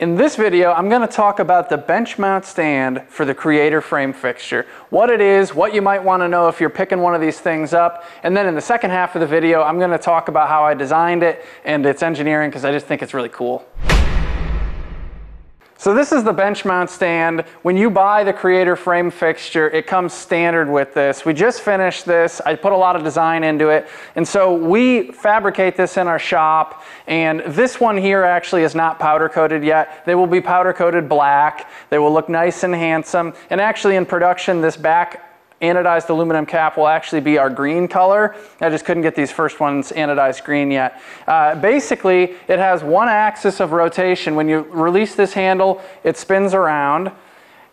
In this video, I'm going to talk about the bench mount stand for the Creator frame fixture. What it is, what you might want to know if you're picking one of these things up, and then in the second half of the video, I'm going to talk about how I designed it and its engineering because I just think it's really cool. So this is the bench mount stand. When you buy the Creator frame fixture, it comes standard with this. We just finished this. I put a lot of design into it. And so we fabricate this in our shop. And this one here actually is not powder coated yet. They will be powder coated black. They will look nice and handsome. And actually in production, this back anodized aluminum cap will actually be our green color. I just couldn't get these first ones anodized green yet. Uh, basically, it has one axis of rotation. When you release this handle, it spins around.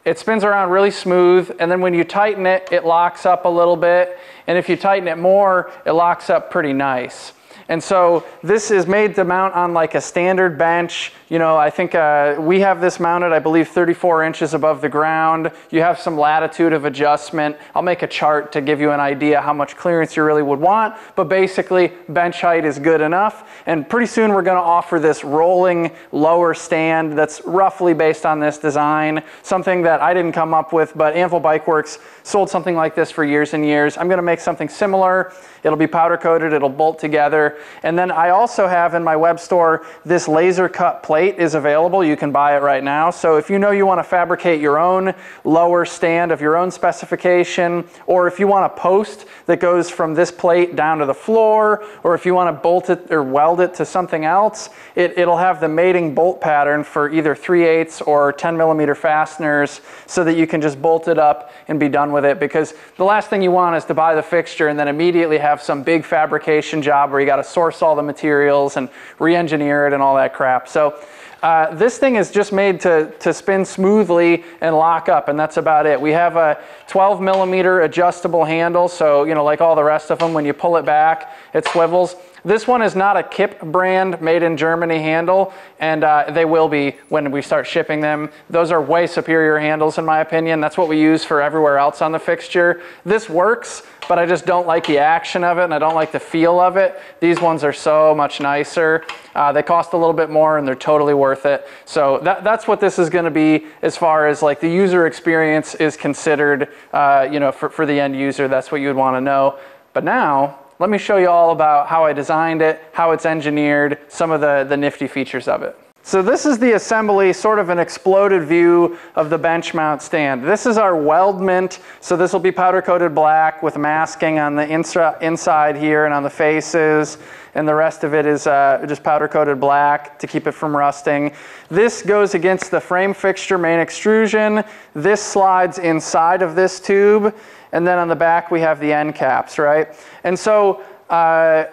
It spins around really smooth, and then when you tighten it, it locks up a little bit. And if you tighten it more, it locks up pretty nice. And so this is made to mount on like a standard bench. You know, I think uh, we have this mounted, I believe, 34 inches above the ground. You have some latitude of adjustment. I'll make a chart to give you an idea how much clearance you really would want. But basically, bench height is good enough. And pretty soon we're going to offer this rolling lower stand that's roughly based on this design. Something that I didn't come up with, but Anvil Bike Works sold something like this for years and years. I'm going to make something similar. It'll be powder coated, it'll bolt together. And then I also have in my web store this laser cut plate is available. You can buy it right now. So if you know you want to fabricate your own lower stand of your own specification, or if you want a post that goes from this plate down to the floor, or if you want to bolt it or weld it to something else, it, it'll have the mating bolt pattern for either 3 8 or 10 millimeter fasteners so that you can just bolt it up and be done with it. Because the last thing you want is to buy the fixture and then immediately have some big fabrication job where you got to source all the materials and re-engineer it and all that crap. So uh, this thing is just made to, to spin smoothly and lock up, and that's about it. We have a 12 millimeter adjustable handle, so you know, like all the rest of them, when you pull it back, it swivels. This one is not a KIPP brand made in Germany handle, and uh, they will be when we start shipping them. Those are way superior handles in my opinion. That's what we use for everywhere else on the fixture. This works, but I just don't like the action of it and I don't like the feel of it. These ones are so much nicer. Uh, they cost a little bit more and they're totally worth it. So that, that's what this is gonna be as far as like the user experience is considered, uh, you know, for, for the end user, that's what you would wanna know. But now, let me show you all about how I designed it, how it's engineered, some of the, the nifty features of it. So this is the assembly, sort of an exploded view of the bench mount stand. This is our weldment, so this will be powder coated black with masking on the inside here and on the faces, and the rest of it is uh, just powder coated black to keep it from rusting. This goes against the frame fixture main extrusion. This slides inside of this tube, and then on the back we have the end caps, right? And so uh,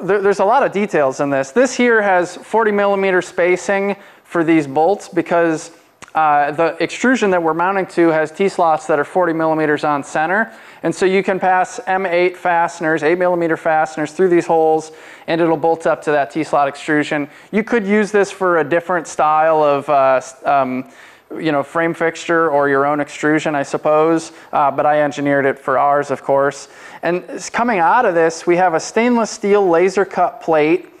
there's a lot of details in this. This here has 40 millimeter spacing for these bolts because uh, the extrusion that we're mounting to has T-slots that are 40 millimeters on center. And so you can pass M8 fasteners, 8 millimeter fasteners through these holes and it'll bolt up to that T-slot extrusion. You could use this for a different style of uh, um, you know, frame fixture or your own extrusion, I suppose, uh, but I engineered it for ours, of course. And coming out of this, we have a stainless steel laser cut plate.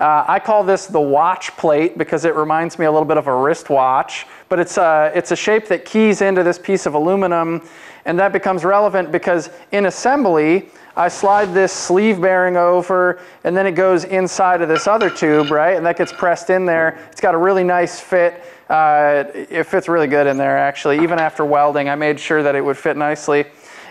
Uh, I call this the watch plate because it reminds me a little bit of a wristwatch, but it's a, it's a shape that keys into this piece of aluminum, and that becomes relevant because in assembly, I slide this sleeve bearing over and then it goes inside of this other tube, right? And that gets pressed in there. It's got a really nice fit. Uh, it fits really good in there actually. Even after welding, I made sure that it would fit nicely.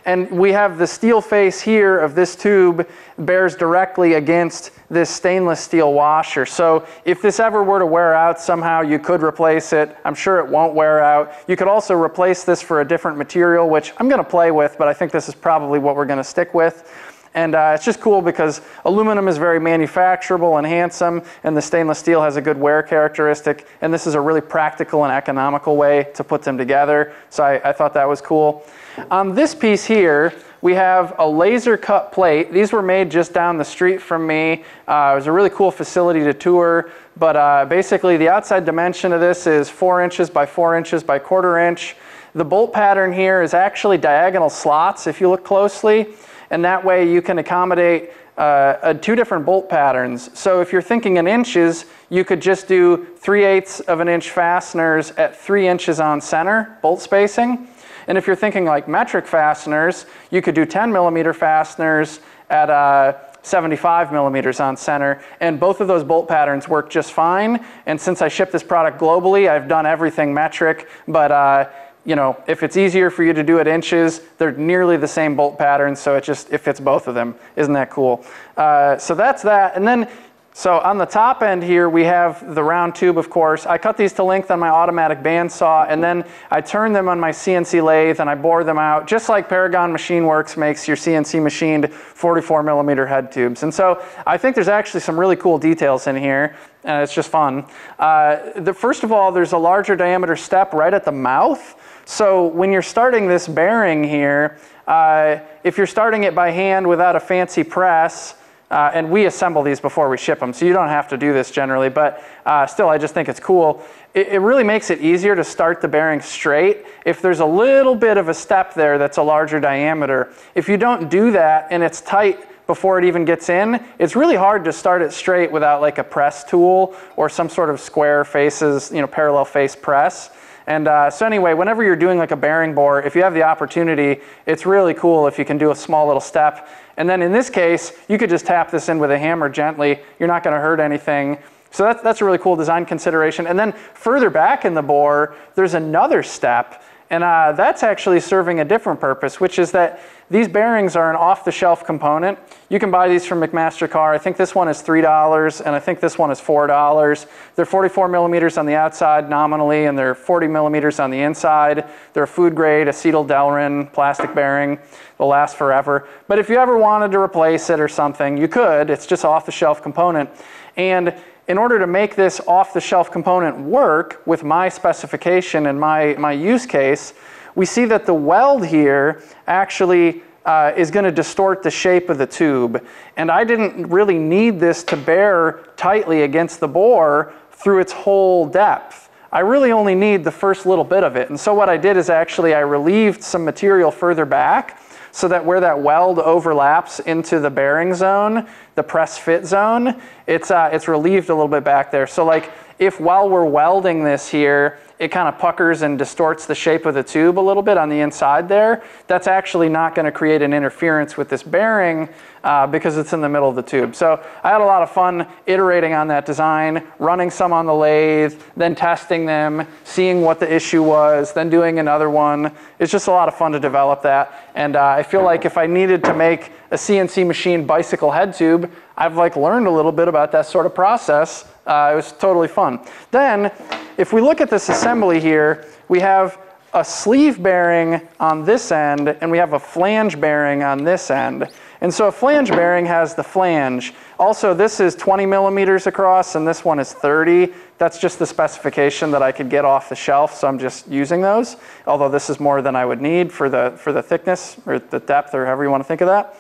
And we have the steel face here of this tube bears directly against this stainless steel washer. So if this ever were to wear out somehow, you could replace it. I'm sure it won't wear out. You could also replace this for a different material, which I'm going to play with, but I think this is probably what we're going to stick with. And uh, it's just cool because aluminum is very manufacturable and handsome, and the stainless steel has a good wear characteristic. And this is a really practical and economical way to put them together. So I, I thought that was cool. On this piece here, we have a laser cut plate. These were made just down the street from me. Uh, it was a really cool facility to tour. But uh, basically, the outside dimension of this is four inches by four inches by quarter inch. The bolt pattern here is actually diagonal slots if you look closely. And that way you can accommodate uh, two different bolt patterns. So if you're thinking in inches, you could just do 3 eighths of an inch fasteners at 3 inches on center bolt spacing. And if you're thinking like metric fasteners, you could do 10 millimeter fasteners at uh, 75 millimeters on center. And both of those bolt patterns work just fine. And since I ship this product globally, I've done everything metric, but uh, you know, if it's easier for you to do it inches, they're nearly the same bolt pattern, so it just it fits both of them. Isn't that cool? Uh, so that's that. And then, so on the top end here, we have the round tube, of course. I cut these to length on my automatic bandsaw, and then I turn them on my CNC lathe and I bore them out, just like Paragon Machine Works makes your CNC machined 44 millimeter head tubes. And so I think there's actually some really cool details in here and it's just fun. Uh, the, first of all, there's a larger diameter step right at the mouth. So when you're starting this bearing here, uh, if you're starting it by hand without a fancy press, uh, and we assemble these before we ship them, so you don't have to do this generally, but uh, still I just think it's cool. It, it, really makes it easier to start the bearing straight if there's a little bit of a step there that's a larger diameter. If you don't do that and it's tight before it even gets in, it's really hard to start it straight without like a press tool or some sort of square faces, you know, parallel face press. And uh, so anyway, whenever you're doing like a bearing bore, if you have the opportunity, it's really cool if you can do a small little step. And then in this case, you could just tap this in with a hammer gently. You're not going to hurt anything. So that's, that's a really cool design consideration. And then further back in the bore, there's another step. And uh, that's actually serving a different purpose, which is that these bearings are an off-the-shelf component. You can buy these from McMaster-Carr. I think this one is $3 and I think this one is $4. They're 44 millimeters on the outside nominally and they're 40 millimeters on the inside. They're a food grade acetal Delrin plastic bearing. They'll last forever. But if you ever wanted to replace it or something, you could. It's just off-the-shelf component. And in order to make this off-the-shelf component work with my specification and my, my use case, we see that the weld here actually uh, is going to distort the shape of the tube. And I didn't really need this to bear tightly against the bore through its whole depth. I really only need the first little bit of it. And so what I did is actually I relieved some material further back so that where that weld overlaps into the bearing zone, the press fit zone, it's, uh, it's relieved a little bit back there. So like if while we're welding this here, it kind of puckers and distorts the shape of the tube a little bit on the inside there, that's actually not going to create an interference with this bearing uh, because it's in the middle of the tube. So I had a lot of fun iterating on that design, running some on the lathe, then testing them, seeing what the issue was, then doing another one. It's just a lot of fun to develop that. And uh, I feel like if I needed to make a CNC machine bicycle head tube, I've like learned a little bit about that sort of process. Uh, it was totally fun. Then if we look at this assembly here, we have a sleeve bearing on this end and we have a flange bearing on this end. And so a flange bearing has the flange. Also, this is 20 millimeters across and this one is 30. That's just the specification that I could get off the shelf, so I'm just using those. Although this is more than I would need for the, for the thickness or the depth or however you want to think of that.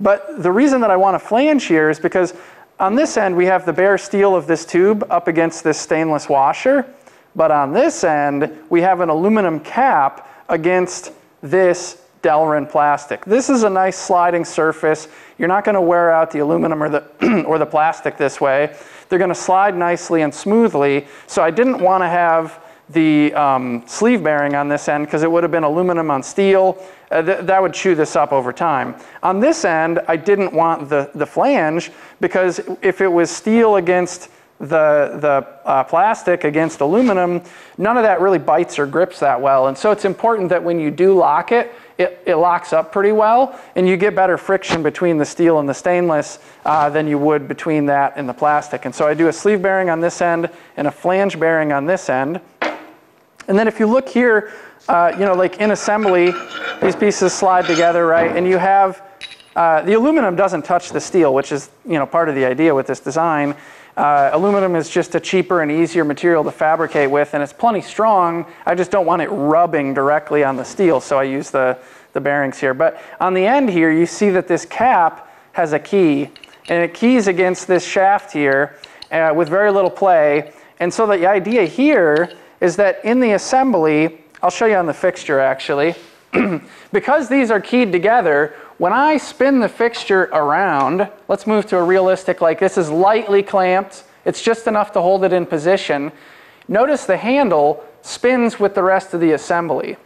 But the reason that I want a flange here is because on this end, we have the bare steel of this tube up against this stainless washer. But on this end, we have an aluminum cap against this Delrin plastic. This is a nice sliding surface. You're not going to wear out the aluminum or the, or the plastic this way. They're going to slide nicely and smoothly. So I didn't want to have the um, sleeve bearing on this end because it would have been aluminum on steel. Uh, th that would chew this up over time. On this end, I didn't want the, the flange because if it was steel against the, the uh, plastic against aluminum, none of that really bites or grips that well. And so it's important that when you do lock it, it, it locks up pretty well and you get better friction between the steel and the stainless uh, than you would between that and the plastic. And so I do a sleeve bearing on this end and a flange bearing on this end. And then if you look here, uh, you know, like in assembly, these pieces slide together, right? And you have, uh, the aluminum doesn't touch the steel, which is, you know, part of the idea with this design. Uh, aluminum is just a cheaper and easier material to fabricate with, and it's plenty strong. I just don't want it rubbing directly on the steel, so I use the, the bearings here. But on the end here, you see that this cap has a key, and it keys against this shaft here uh, with very little play. And so the idea here is that in the assembly, I'll show you on the fixture actually, because these are keyed together, when I spin the fixture around, let's move to a realistic, like this is lightly clamped. It's just enough to hold it in position. Notice the handle spins with the rest of the assembly.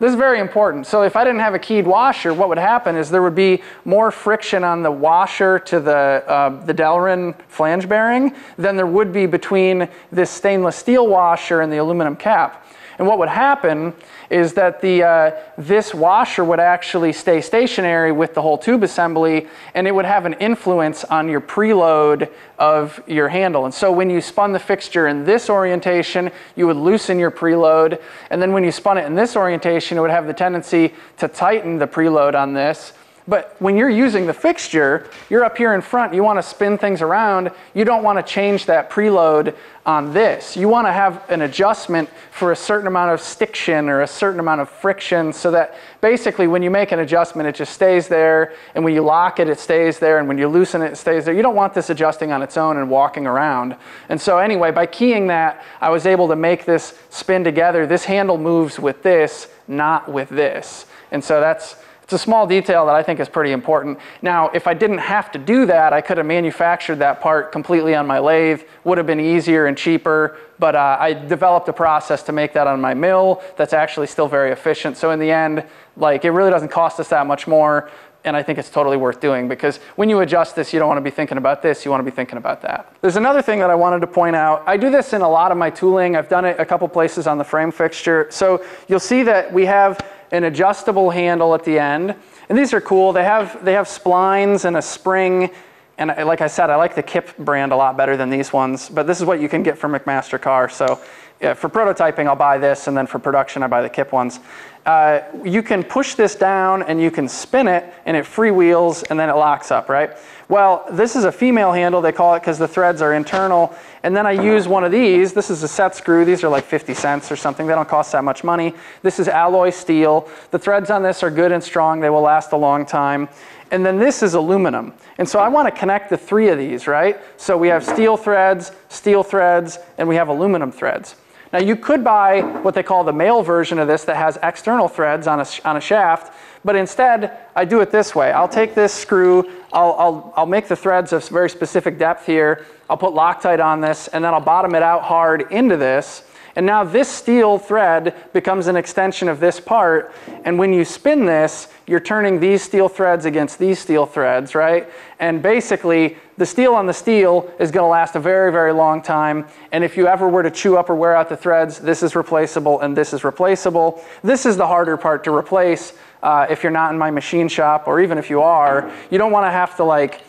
This is very important. So if I didn't have a keyed washer, what would happen is there would be more friction on the washer to the, uh, the Delrin flange bearing than there would be between this stainless steel washer and the aluminum cap. And what would happen is that the, uh, this washer would actually stay stationary with the whole tube assembly and it would have an influence on your preload of your handle. And so when you spun the fixture in this orientation, you would loosen your preload. And then when you spun it in this orientation, it would have the tendency to tighten the preload on this. But when you're using the fixture, you're up here in front, you want to spin things around, you don't want to change that preload on this. You want to have an adjustment for a certain amount of stiction or a certain amount of friction so that basically when you make an adjustment, it just stays there. And when you lock it, it stays there. And when you loosen it, it stays there. You don't want this adjusting on its own and walking around. And so anyway, by keying that, I was able to make this spin together. This handle moves with this, not with this. And so that's it's a small detail that I think is pretty important. Now, if I didn't have to do that, I could have manufactured that part completely on my lathe. Would have been easier and cheaper, but uh, I developed a process to make that on my mill that's actually still very efficient. So in the end, like it really doesn't cost us that much more and I think it's totally worth doing because when you adjust this, you don't want to be thinking about this, you want to be thinking about that. There's another thing that I wanted to point out. I do this in a lot of my tooling. I've done it a couple places on the frame fixture. So you'll see that we have an adjustable handle at the end. And these are cool. They have, they have splines and a spring. And like I said, I like the Kipp brand a lot better than these ones. But this is what you can get from McMaster-Carr. So yeah, for prototyping, I'll buy this. And then for production, I buy the Kipp ones. Uh, you can push this down and you can spin it and it freewheels and then it locks up, right? Well, this is a female handle, they call it because the threads are internal. And then I use one of these. This is a set screw. These are like 50 cents or something. They don't cost that much money. This is alloy steel. The threads on this are good and strong. They will last a long time. And then this is aluminum. And so I want to connect the three of these, right? So we have steel threads, steel threads, and we have aluminum threads. Now you could buy what they call the male version of this that has external threads on a, on a shaft, but instead I do it this way. I'll take this screw, I'll, I'll, I'll make the threads of very specific depth here, I'll put Loctite on this, and then I'll bottom it out hard into this, and now this steel thread becomes an extension of this part. And when you spin this, you're turning these steel threads against these steel threads, right? And basically, the steel on the steel is going to last a very, very long time. And if you ever were to chew up or wear out the threads, this is replaceable and this is replaceable. This is the harder part to replace uh, if you're not in my machine shop, or even if you are. You don't want to have to like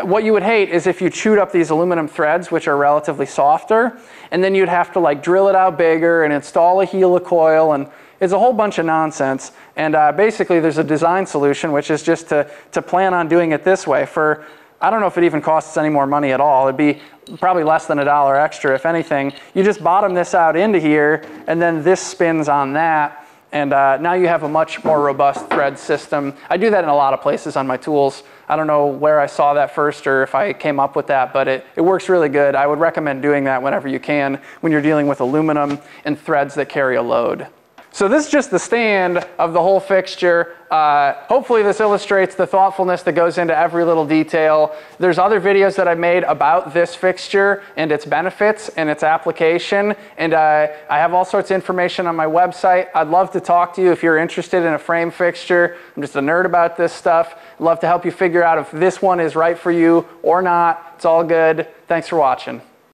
what you would hate is if you chewed up these aluminum threads, which are relatively softer, and then you'd have to like drill it out bigger and install a helicoil, and it's a whole bunch of nonsense. And uh, basically, there's a design solution, which is just to, to plan on doing it this way. For I don't know if it even costs any more money at all. It'd be probably less than a dollar extra, if anything. You just bottom this out into here, and then this spins on that and uh, now you have a much more robust thread system. I do that in a lot of places on my tools. I don't know where I saw that first or if I came up with that, but it, it works really good. I would recommend doing that whenever you can when you're dealing with aluminum and threads that carry a load. So this is just the stand of the whole fixture. Uh, hopefully this illustrates the thoughtfulness that goes into every little detail. There's other videos that I made about this fixture and its benefits and its application. And uh, I have all sorts of information on my website. I'd love to talk to you if you're interested in a frame fixture. I'm just a nerd about this stuff. I'd love to help you figure out if this one is right for you or not. It's all good. Thanks for watching.